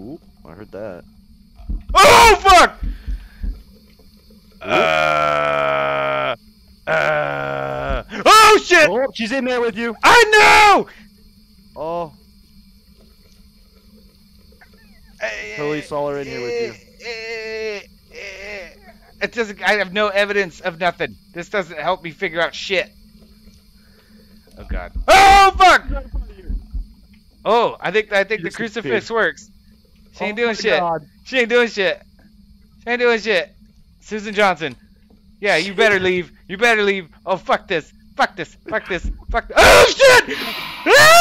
Ooh, I heard that. Oh fuck! Uh, uh, oh shit! Oh, she's in there with you. I know! Oh, police all are in here with you. It doesn't. I have no evidence of nothing. This doesn't help me figure out shit. Oh god. Oh fuck! Oh, I think I think the crucifix works. She ain't Oh doing shit. God. She ain't doing shit. She ain't doing shit. Susan Johnson. Yeah, you better leave. You better leave. Oh fuck this. Fuck this. Fuck this. Fuck. This. Oh shit! Ah!